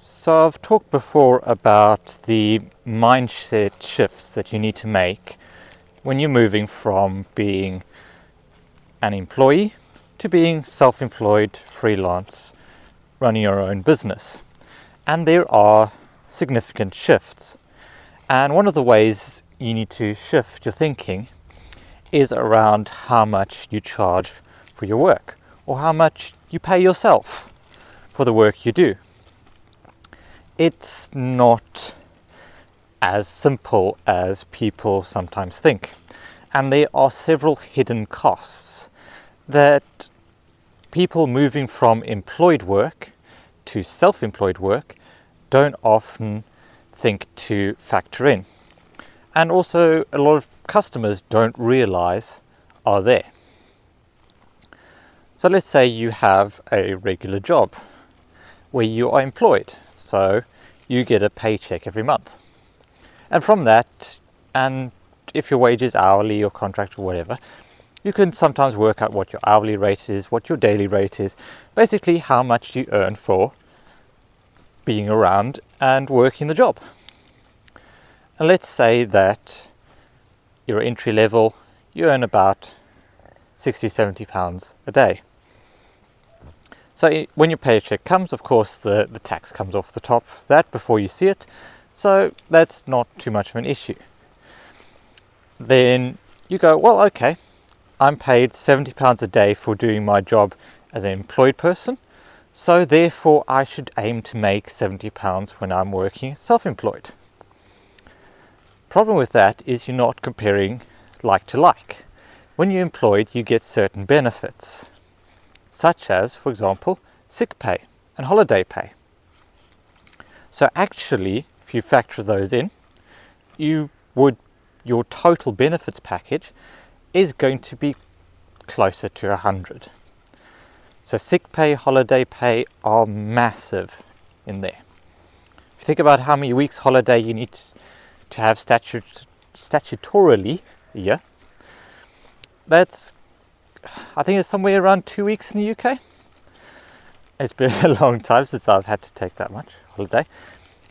So, I've talked before about the mindset shifts that you need to make when you're moving from being an employee to being self employed, freelance, running your own business. And there are significant shifts. And one of the ways you need to shift your thinking is around how much you charge for your work or how much you pay yourself for the work you do. It's not as simple as people sometimes think, and there are several hidden costs that people moving from employed work to self employed work don't often think to factor in. And also, a lot of customers don't realize are there. So, let's say you have a regular job where you are employed. So you get a paycheck every month. And from that, and if your wage is hourly or contract or whatever, you can sometimes work out what your hourly rate is, what your daily rate is, basically how much you earn for being around and working the job. And let's say that you're entry level, you earn about 60, 70 pounds a day. So when your paycheck comes, of course, the, the tax comes off the top of that before you see it. So that's not too much of an issue. Then you go, well, okay, I'm paid £70 a day for doing my job as an employed person. So therefore, I should aim to make £70 when I'm working self employed. Problem with that is you're not comparing like to like. When you're employed, you get certain benefits such as, for example, sick pay and holiday pay. So actually, if you factor those in, you would your total benefits package is going to be closer to 100. So sick pay, holiday pay are massive in there. If you think about how many weeks holiday you need to have statut- statutorily a year, that's I think it's somewhere around two weeks in the UK. It's been a long time since I've had to take that much holiday.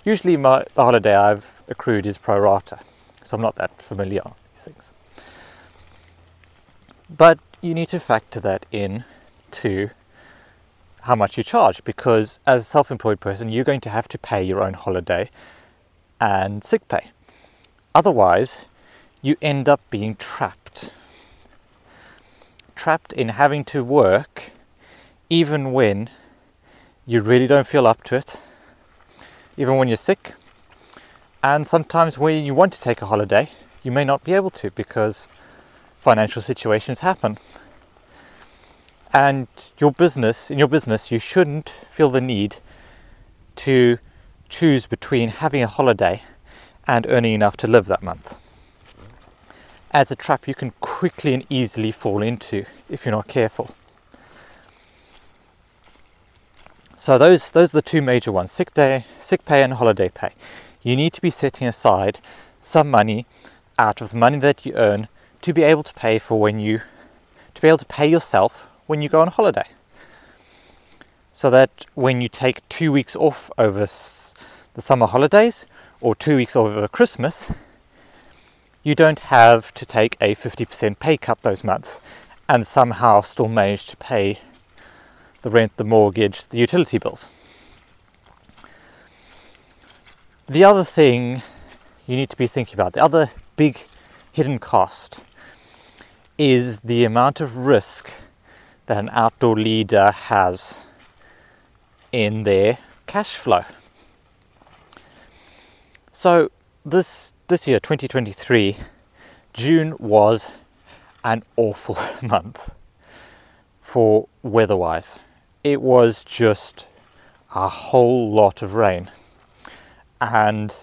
Usually, my the holiday I've accrued is pro rata, so I'm not that familiar with these things. But you need to factor that in to how much you charge because as a self-employed person you're going to have to pay your own holiday and sick pay otherwise you end up being trapped trapped in having to work even when you really don't feel up to it, even when you're sick. And sometimes when you want to take a holiday, you may not be able to because financial situations happen. And your business, in your business, you shouldn't feel the need to choose between having a holiday and earning enough to live that month as a trap you can quickly and easily fall into if you're not careful. So those those are the two major ones: sick day, sick pay, and holiday pay. You need to be setting aside some money out of the money that you earn to be able to pay for when you to be able to pay yourself when you go on holiday. So that when you take two weeks off over the summer holidays or two weeks over Christmas, you don't have to take a 50% pay cut those months and somehow still manage to pay the rent, the mortgage, the utility bills. The other thing you need to be thinking about, the other big hidden cost, is the amount of risk that an outdoor leader has in their cash flow. So, this this year, 2023, June was an awful month for weather wise. It was just a whole lot of rain, and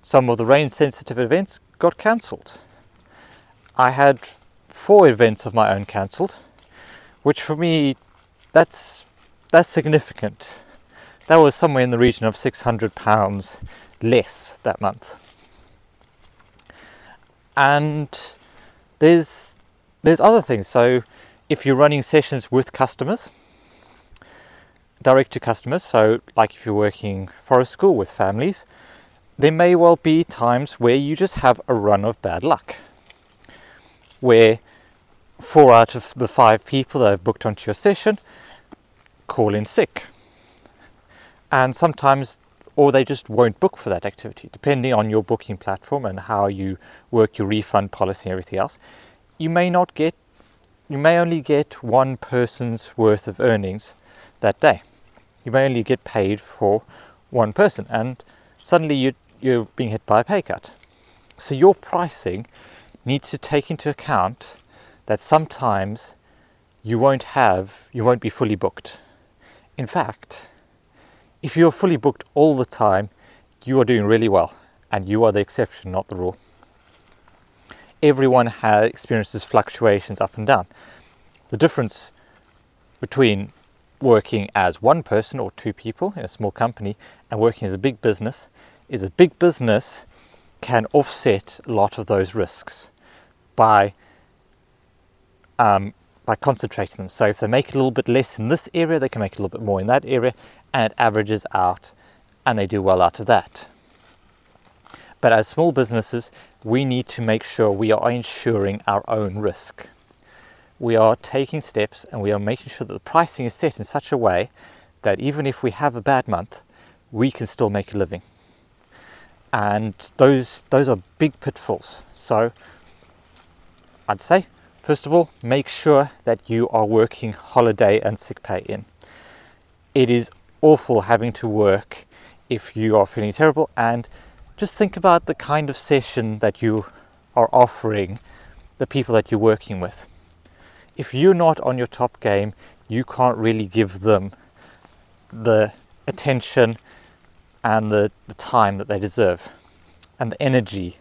some of the rain sensitive events got cancelled. I had four events of my own cancelled, which for me, that's that's significant. That was somewhere in the region of 600 pounds less that month and there's there's other things. So if you're running sessions with customers, direct to customers, so like if you're working for a school with families, there may well be times where you just have a run of bad luck, where four out of the five people that have booked onto your session call in sick. And sometimes, or they just won't book for that activity, depending on your booking platform and how you work your refund policy and everything else. You may not get, you may only get one person's worth of earnings that day. You may only get paid for one person, and suddenly you, you're being hit by a pay cut. So your pricing needs to take into account that sometimes you won't have, you won't be fully booked. In fact, if you're fully booked all the time, you are doing really well and you are the exception, not the rule. Everyone has experiences fluctuations up and down. The difference between working as one person or two people in a small company and working as a big business is a big business can offset a lot of those risks by um, by concentrating them. So if they make a little bit less in this area, they can make a little bit more in that area, and it averages out, and they do well out of that. But as small businesses, we need to make sure we are ensuring our own risk. We are taking steps and we are making sure that the pricing is set in such a way that even if we have a bad month, we can still make a living. And those those are big pitfalls. So I'd say First of all, make sure that you are working holiday and sick pay in. It is awful having to work if you are feeling terrible and just think about the kind of session that you are offering the people that you're working with. If you're not on your top game, you can't really give them the attention and the, the time that they deserve and the energy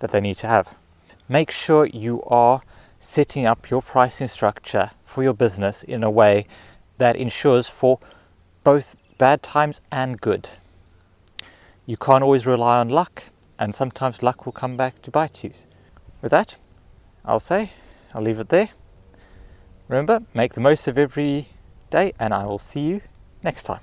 that they need to have. Make sure you are setting up your pricing structure for your business in a way that ensures for both bad times and good. You can't always rely on luck, and sometimes luck will come back to bite you. With that, I'll say, I'll leave it there. Remember, make the most of every day, and I will see you next time.